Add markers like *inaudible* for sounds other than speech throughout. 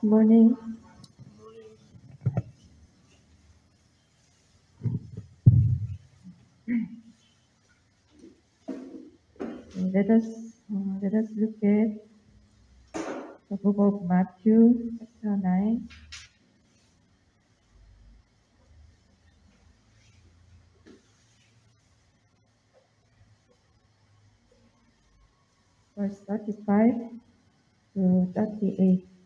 Good morning. Let us uh, let us look at the book of Matthew, chapter nine. Verse 35 to 38.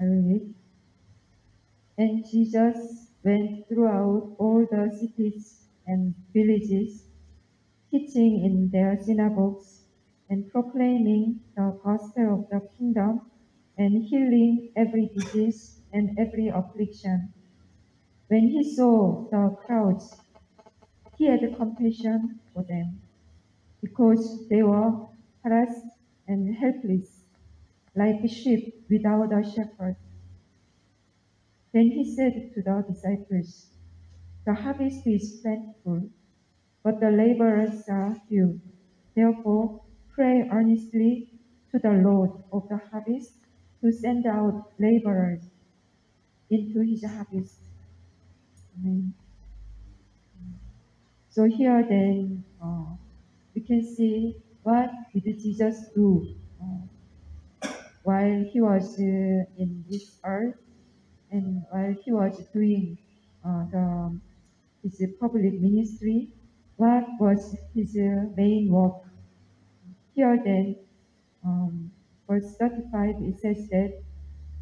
Will. And Jesus went throughout all the cities and villages, teaching in their synagogues and proclaiming the gospel of the kingdom and healing every disease and every affliction. When he saw the crowds, he had compassion for them because they were harassed and helpless, like a sheep without a shepherd. Then he said to the disciples, The harvest is plentiful, but the laborers are few. Therefore, pray earnestly to the Lord of the harvest to send out laborers into his harvest. Amen. So here then, uh, we can see what did Jesus do while he was uh, in this earth and while he was doing uh, the, his public ministry, what was his uh, main work? Here then, um, verse 35, it says that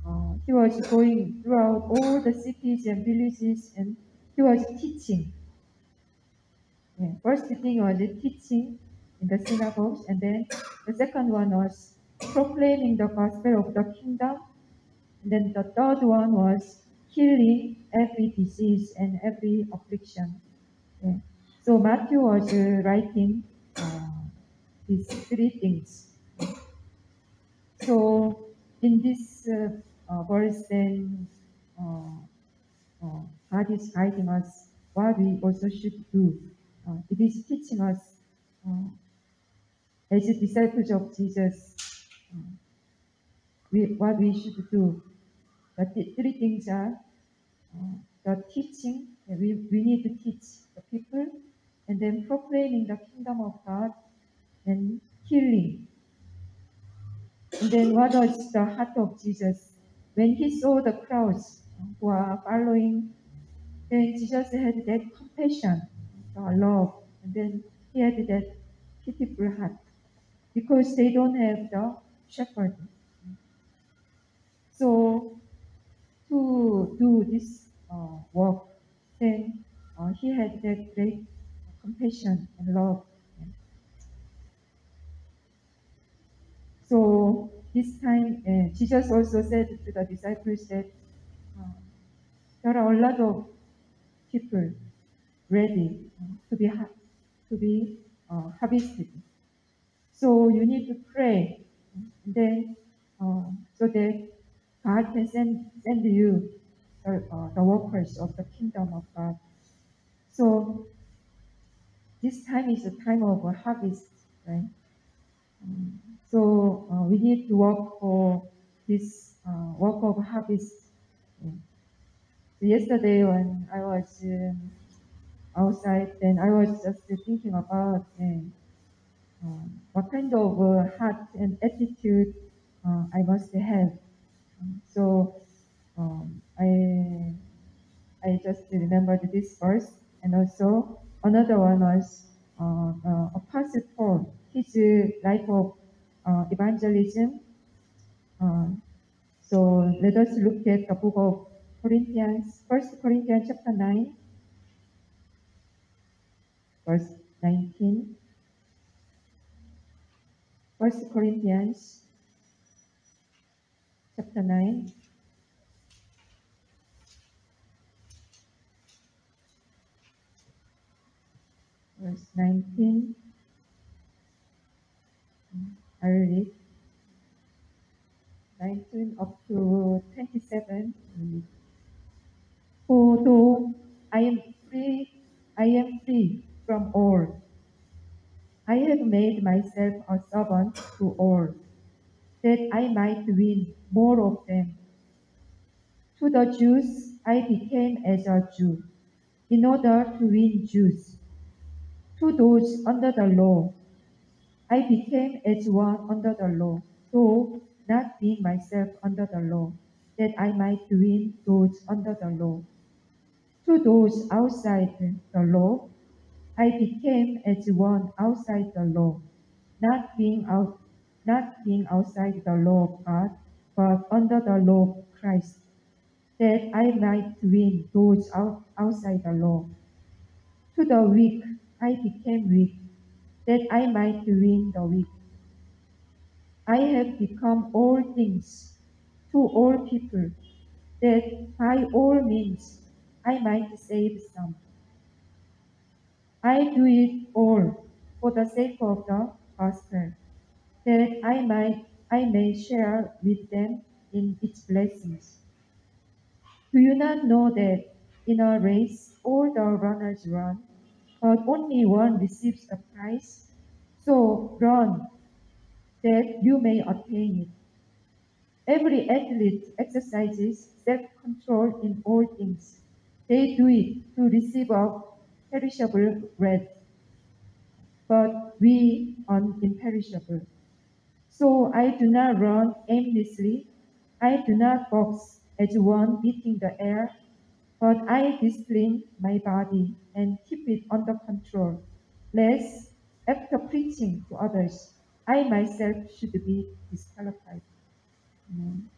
uh, he was going throughout all the cities and villages and he was teaching. Yeah, first thing was teaching in the synagogues, and then the second one was proclaiming the gospel of the kingdom. And then the third one was healing every disease and every affliction. Yeah. So Matthew was uh, writing uh, these three things. So in this uh, uh, verse, then uh, uh, God is guiding us what we also should do. It is teaching us as disciples of Jesus we, what we should do. But The three things are uh, the teaching, we, we need to teach the people, and then proclaiming the kingdom of God, and healing. And then what was the heart of Jesus? When he saw the crowds who are following, then Jesus had that compassion, the love, and then he had that pitiful heart because they don't have the shepherd. So to do this uh, work, then uh, he had that great compassion and love. So this time, uh, Jesus also said to the disciples that uh, there are a lot of people ready uh, to be to be uh, harvested. So you need to pray, and then so that God can send send you the, uh, the workers of the kingdom of God. So this time is a time of a harvest, right? So uh, we need to work for this uh, work of harvest. So yesterday when I was um, outside, then I was just thinking about um, uh, what kind of heart and attitude uh, I must have. So um, I I just remembered this verse, and also another one was uh, uh, Apostle Paul, his life of uh, evangelism. Uh, so let us look at the book of Corinthians, First Corinthians chapter nine, verse nineteen. First Corinthians chapter nine. verse 19. I read 19 up to 27. For though I am free I am free from all. I have made myself a servant to all, that I might win more of them. To the Jews, I became as a Jew, in order to win Jews. To those under the law, I became as one under the law, though not being myself under the law, that I might win those under the law. To those outside the law, I became as one outside the law, not being out, not being outside the law of God, but under the law of Christ, that I might win those out, outside the law. To the weak, I became weak, that I might win the weak. I have become all things to all people, that by all means I might save some. I do it all for the sake of the gospel, that I might I may share with them in its blessings. Do you not know that in a race all the runners run, but only one receives a prize? So run that you may attain it. Every athlete exercises self-control in all things. They do it to receive a perishable bread, but we an imperishable. So I do not run aimlessly. I do not box as one beating the air, but I discipline my body and keep it under control, lest after preaching to others, I myself should be disqualified. Amen.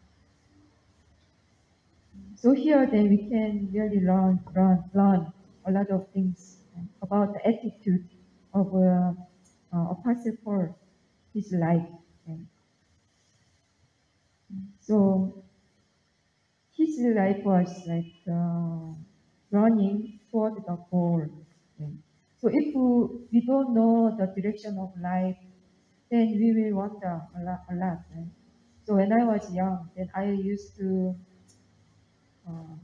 So here then we can really learn, learn, learn a lot of things about the attitude of uh, uh, Apostle Paul, his life. So his life was like uh, running toward the goal. So if we don't know the direction of life, then we will wonder a lot. A lot right? So when I was young, then I used to uh,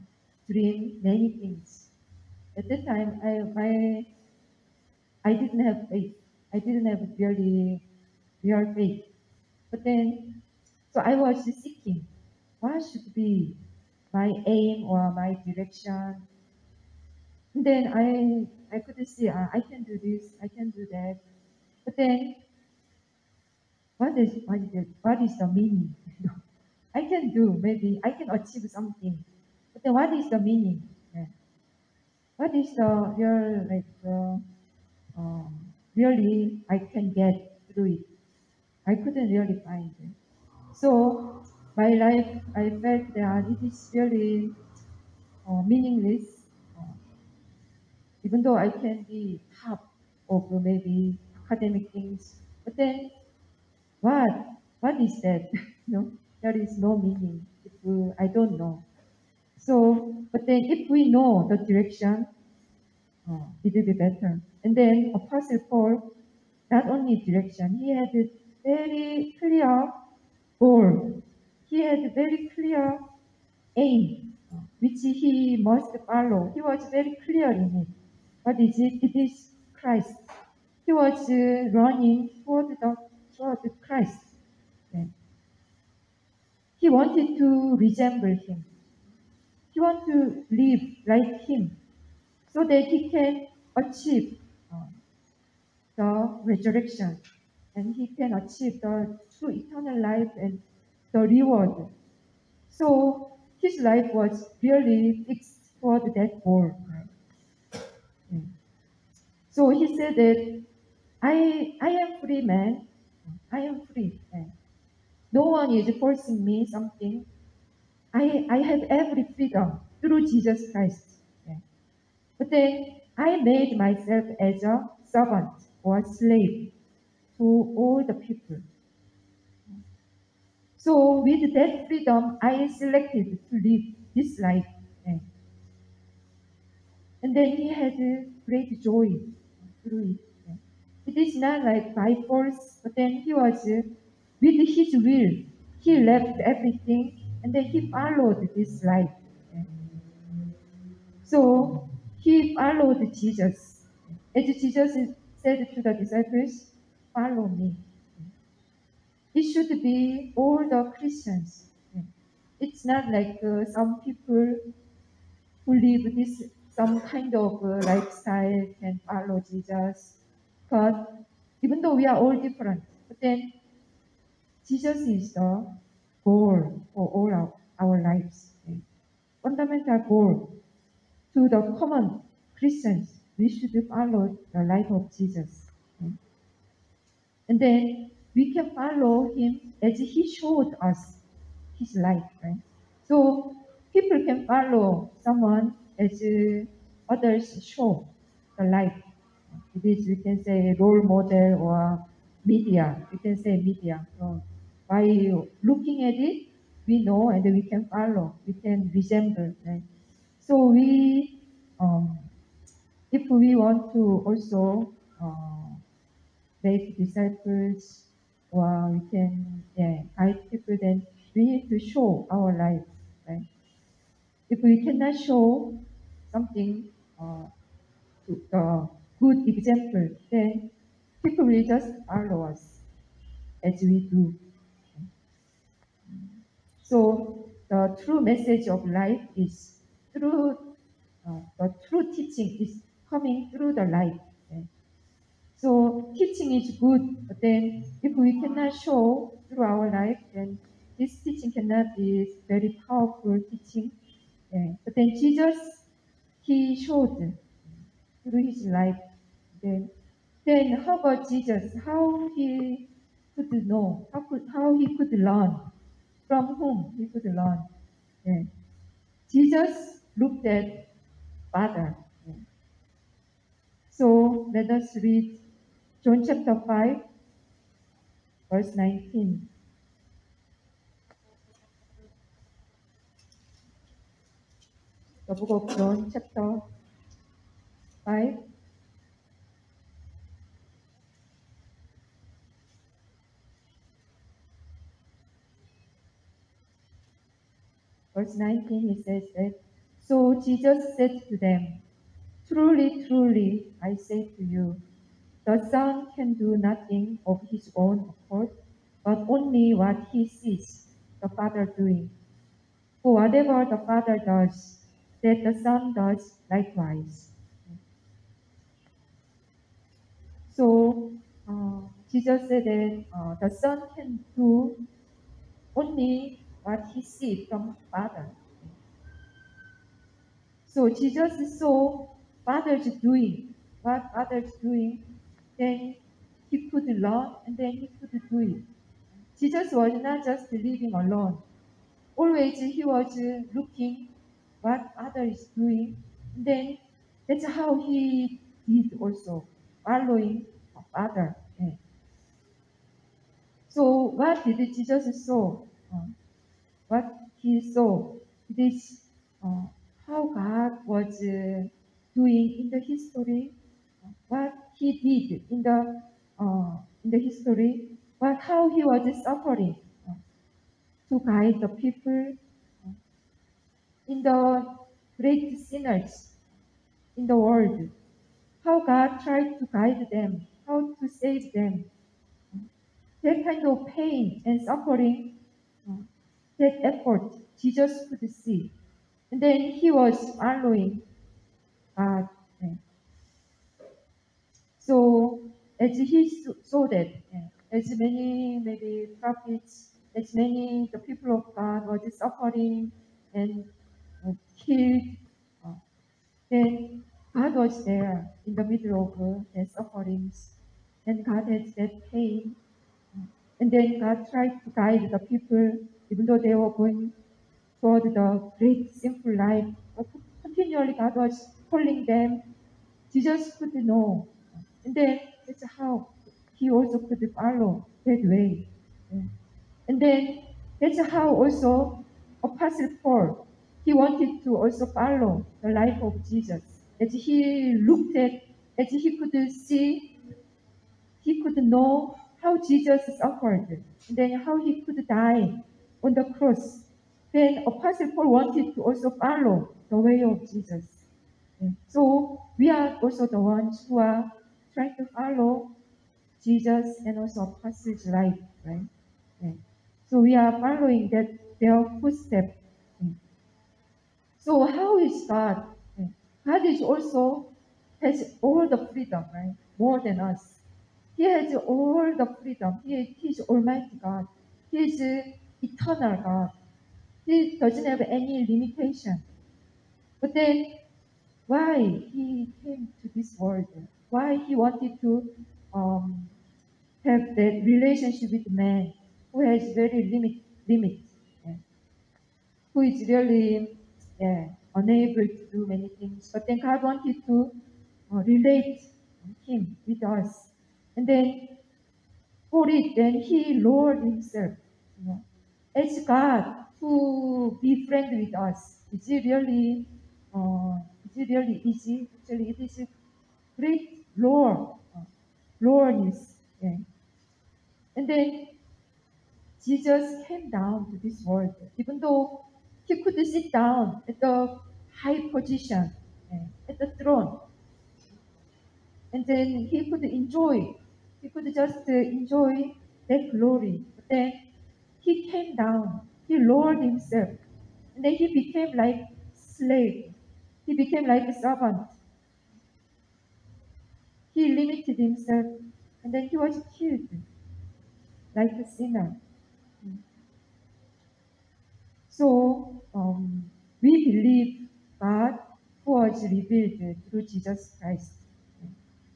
dream many things. At that time, I, I, I didn't have faith. I didn't have really real faith. But then, so I was seeking what should be my aim or my direction. And then I, I could see, uh, I can do this, I can do that. But then, what is, what is, it, what is the meaning? *laughs* I can do, maybe I can achieve something. But then what is the meaning? Yeah. What is the real, like, uh, um, really I can get through it? I couldn't really find it. So my life, I felt that it is really uh, meaningless, uh, even though I can be top of maybe academic things. But then, what? What is that? *laughs* no, there is no meaning if uh, I don't know. So, but then if we know the direction, uh, it will be better. And then Apostle Paul, not only direction, he had very clear goal. He had a very clear aim, which he must follow. He was very clear in it. What is it? It is Christ. He was uh, running toward the toward Christ. He wanted to resemble him. He wanted to live like him so that he can achieve uh, the resurrection and he can achieve the true eternal life and the reward. So his life was really fixed for that goal. So he said that I, I am free man. I am free man. No one is forcing me something. I, I have every freedom through Jesus Christ. But then I made myself as a servant or slave to all the people. So with that freedom, I selected to live this life. And then he had great joy through it. It is not like by force, but then he was uh, with his will, he left everything and then he followed this life. So he followed Jesus. As Jesus said to the disciples, follow me. It should be all the Christians. It's not like uh, some people who live this some kind of uh, lifestyle can follow Jesus. But even though we are all different, but then Jesus is the goal for all our, our lives. Fundamental goal to the common Christians, we should follow the life of Jesus. And then we can follow him as he showed us his life, right? So people can follow someone as others show the life. It is, we can say, role model or media. We can say media. So by looking at it, we know and we can follow. We can resemble. Right? So we, um, if we want to also uh, make disciples, or we can yeah, guide people, then we need to show our life. Right? If we cannot show something uh, to the good example, then people will just follow us as we do. So the true message of life is through uh, the true teaching is coming through the life. So teaching is good, but then if we cannot show through our life, then this teaching cannot be very powerful teaching. Okay? But then Jesus, he showed through his life. Then, then how about Jesus? How he could know? How could how he could learn? From whom he could learn? Yeah. Jesus looked at Father. Yeah. So let us read John chapter 5, verse 19. The book of John chapter 5, verse 19, he says that, So Jesus said to them, Truly, truly, I say to you, the Son can do nothing of his own accord, but only what he sees the Father doing. For whatever the Father does, that the Son does likewise. So, uh, Jesus said that uh, the Son can do only what he sees from the Father. So Jesus saw Father's doing what Father's doing, then he could learn and then he could do it. Jesus was not just living alone. Always he was looking what Father is doing. And then that's how he did also, following Father. Yeah. So what did Jesus saw? Uh, what he saw this uh, how God was uh, doing in the history, what he did in the uh, in the history, but how he was suffering uh, to guide the people uh, in the great sinners in the world. How God tried to guide them, how to save them. That kind of pain and suffering that effort Jesus could see. And then he was following God. So as he saw that, as many maybe prophets, as many the people of God were suffering and uh, killed, uh, then God was there in the middle of uh, their sufferings, and God had that pain, and then God tried to guide the people even though they were going toward the great sinful life, continually God was calling them. Jesus could know. And then that's how he also could follow that way. And then that's how also Apostle Paul, he wanted to also follow the life of Jesus. As he looked at, as he could see, he could know how Jesus suffered, and then how he could die on the cross, then Apostle Paul wanted to also follow the way of Jesus. So we are also the ones who are trying to follow Jesus and also apostles' life, right? So we are following that their footsteps. So how is God? God is also has all the freedom, right? More than us. He has all the freedom. He, he is Almighty God. He is eternal God. He doesn't have any limitation. But then, why he came to this world? Why he wanted to um, have that relationship with man who has very limit limits, yeah. who is really yeah, unable to do many things. But then God wanted to uh, relate him with us. And then for it, then he lowered himself. Know, as God who befriend with us. Is it really, uh, is it really easy? Actually, it is great lore, uh, loreness. Yeah. And then Jesus came down to this world, even though he could sit down at the high position, yeah, at the throne. And then he could enjoy, he could just uh, enjoy that glory. But then he came down, he lowered himself, and then he became like slave. He became like a servant. He limited himself, and then he was killed like a sinner. So um, we believe God who was revealed through Jesus Christ.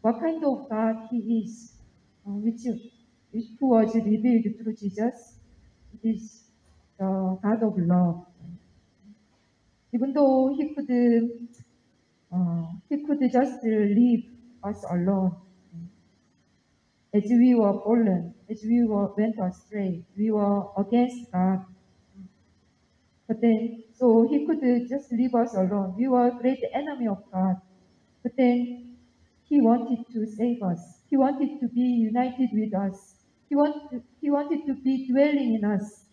What kind of God He is, uh, which, which who was revealed through Jesus, it is the God of love. Even though He could, uh, He could just leave us alone, as we were fallen, as we were went astray, we were against God. But then, so He could uh, just leave us alone. We were great enemy of God. But then He wanted to save us. He wanted to be united with us. He wanted, he wanted to be dwelling in us.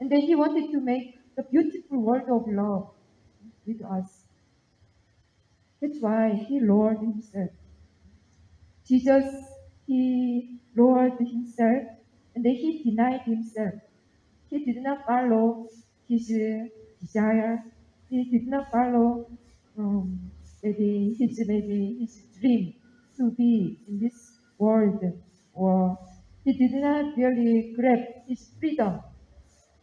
And then he wanted to make the beautiful world of love with us. That's why he lowered himself. Jesus, he lowered himself and then he denied himself. He did not follow his desire. He did not follow um, maybe his maybe his dream to be in this world, or he did not really grab his freedom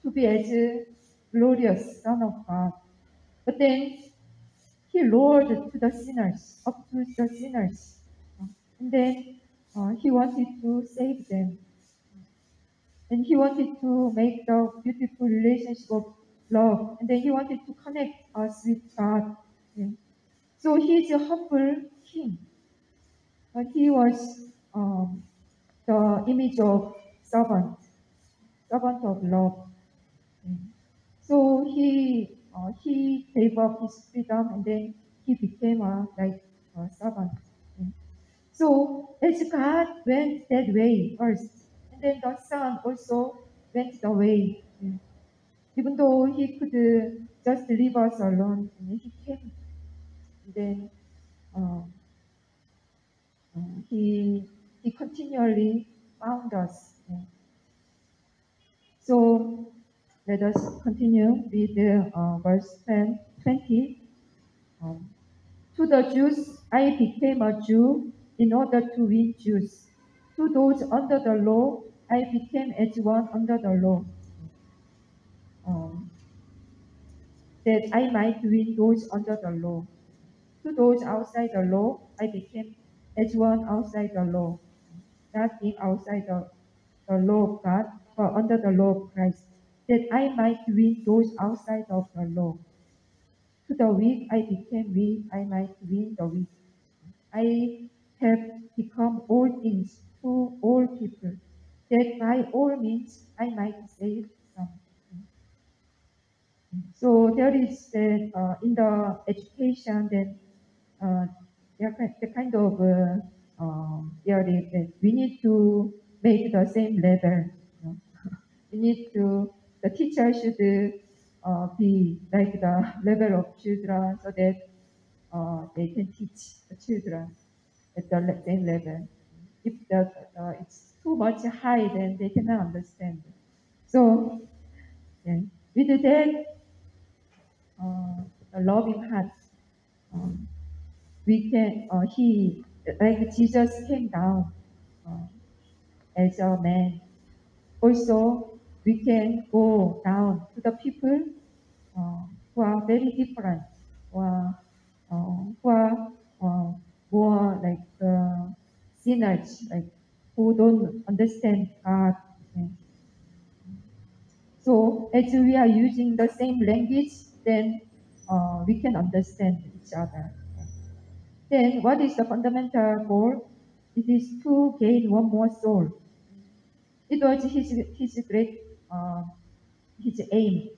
to be as a glorious Son of God. But then he lowered to the sinners, up to the sinners. And then uh, he wanted to save them. And he wanted to make the beautiful relationship of love. And then he wanted to connect us with God. Yeah. So he's a humble king. But he was um, the image of servant, servant of love. So he uh, he gave up his freedom and then he became a like a servant. So as God went that way first, and then the Son also went the way. Even though he could uh, just leave us alone, and he came. And then uh, uh, he he continually found us. So let us continue with uh, verse 10, 20. Um, to the Jews, I became a Jew in order to win Jews. To those under the law, I became as one under the law. Um, that I might win those under the law. To those outside the law, I became as one outside the law, not being outside the, the law of God, but under the law of Christ that I might win those outside of the law. To the weak I became weak, I might win the weak. I have become all things to all people, that by all means I might save some. So there is that uh, in the education that uh, the kind of uh, um, is that we need to make the same level. You *laughs* know? we need to the teacher should uh, be like the level of children so that uh, they can teach the children at the same level. If the, uh, it's too much high, then they cannot understand. So, yeah, with that uh, a loving heart, um, we can, uh, he, like Jesus came down uh, as a man. Also, we can go down to the people uh, who are very different, or uh, who are uh, more like uh, sinners, like who don't understand God. Okay. So as we are using the same language, then uh, we can understand each other. Then what is the fundamental goal? It is to gain one more soul. It was his, his great, uh, his aim,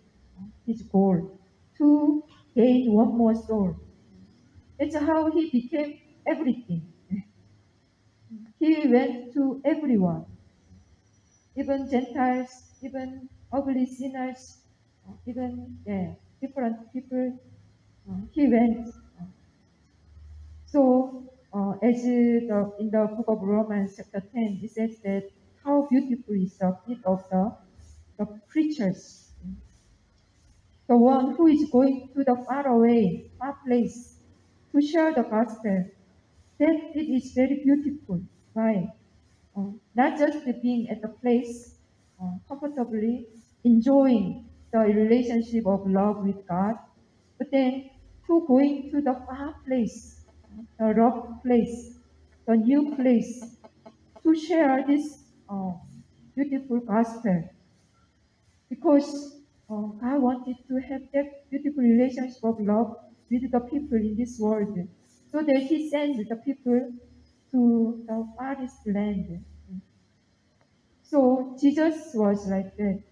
his goal, to gain one more soul. That's how he became everything. He went to everyone, even Gentiles, even ugly sinners, even yeah, different people. He went. So, uh, as the, in the book of Romans, chapter 10, it says that how beautiful is the feet of the, the preachers. The one who is going to the far away, far place to share the gospel. That it is very beautiful. Why? Uh, not just being at the place uh, comfortably, enjoying the relationship of love with God, but then to going to the far place, the rough place, the new place, to share this uh, beautiful gospel. Because uh, God wanted to have that beautiful relationship of love with the people in this world, so that He sends the people to the farthest land. So Jesus was like that.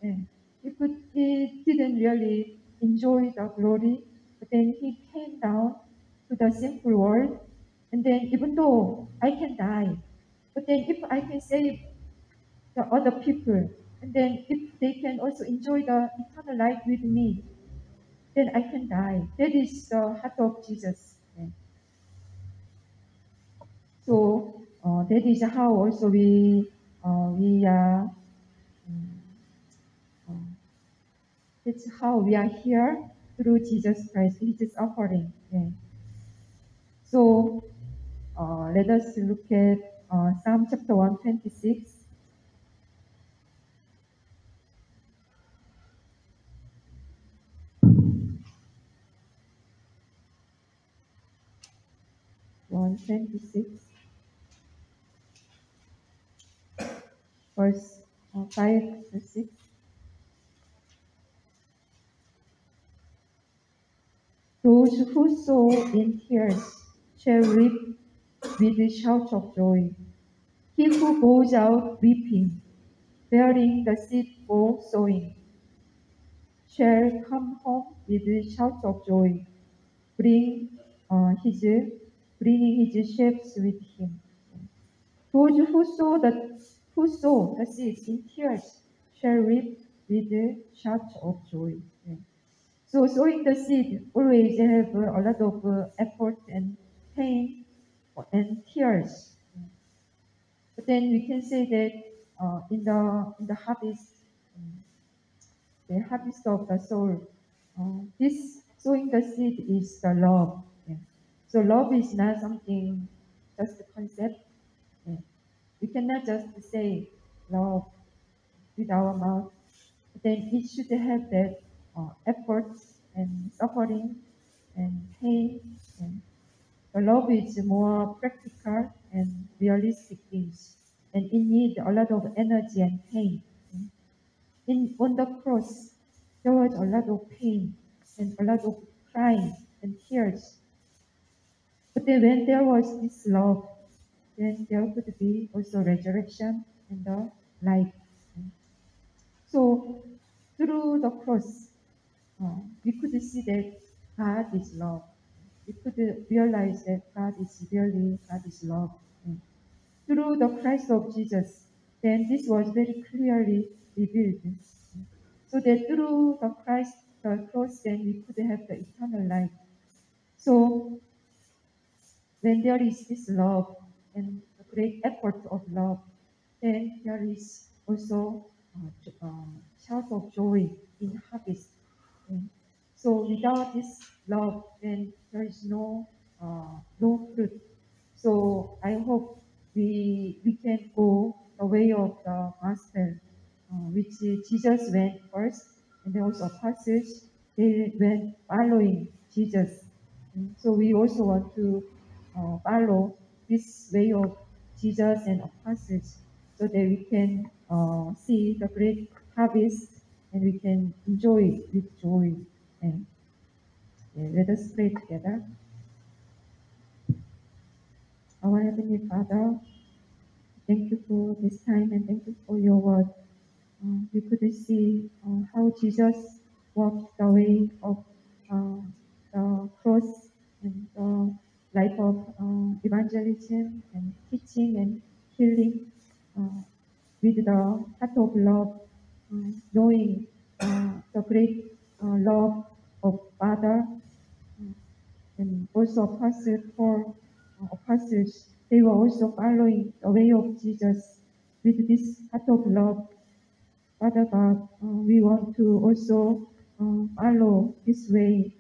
He could, he didn't really enjoy the glory, but then he came down to the simple world. And then even though I can die, but then if I can save the other people, and then if they can also enjoy the eternal life with me, then I can die. That is the heart of Jesus. So uh, that is how also we uh, we are. um, um, that's how we are here through Jesus Christ, His offering. So uh, let us look at uh, Psalm chapter 126. One twenty six, verse uh, five to six. Those who sow in tears shall reap with shouts of joy. He who goes out weeping, bearing the seed for sowing, shall come home with shouts of joy, bring uh, his bringing his sheaves with him. Those who sow the who sow the seeds in tears shall reap with the shouts of joy. So sowing the seed always have a lot of effort and pain and tears. But then we can say that uh, in the in the harvest, the harvest of the soul, uh, this sowing the seed is the love. So love is not something just a concept. We cannot just say love with our mouth. But then it should have that uh, effort and suffering and pain. And the love is more practical and realistic things. And it needs a lot of energy and pain. In, on the cross, there was a lot of pain and a lot of crying and tears. But then when there was this love, then there could be also resurrection and the life. So through the cross, uh, we could see that God is love. We could realize that God is really God is love. Through the Christ of Jesus, then this was very clearly revealed. So that through the Christ the cross, then we could have the eternal life. So when there is this love and a great effort of love, then there is also uh, shout of joy in harvest. And so without this love, then there is no uh, no fruit. So I hope we we can go the way of the gospel, uh, which Jesus went first, and then also apostles they went following Jesus. And so we also want to uh, follow this way of Jesus and apostles, so that we can uh, see the great harvest and we can enjoy it with joy. And yeah, let us pray together. Our Heavenly Father, thank you for this time and thank you for your word. Uh, we could see uh, how Jesus walked the way of uh, the cross and the life of uh, evangelism and teaching and healing uh, with the heart of love, uh, knowing uh, the great uh, love of Father and also Apostle Paul, uh, apostles, they were also following the way of Jesus with this heart of love. Father God, we want to also follow this way,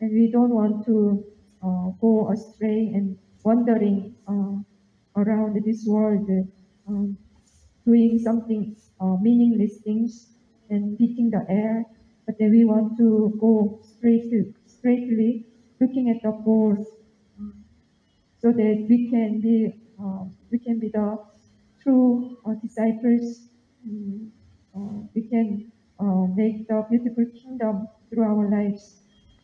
and we don't want to go astray and wandering uh, around this world, um, doing something uh, meaningless things and beating the air. But then we want to go straight to, straightly, looking at the goal, um, so that we can be uh, we can be the true uh, disciples. Uh, we can uh, make the beautiful kingdom through our lives.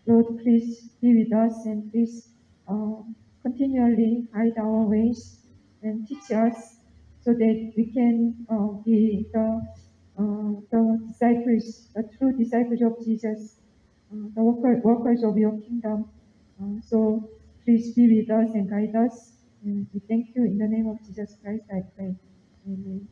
Lord, please be with us and please uh, continually guide our ways and teach us so that we can uh, be the, uh, the disciples, the true disciples of Jesus, uh, the worker, workers of your kingdom. Uh, so please be with us and guide us. And we thank you in the name of Jesus Christ, I pray. Amen.